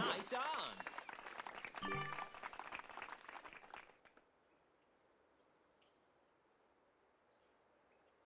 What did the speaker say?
Nice on.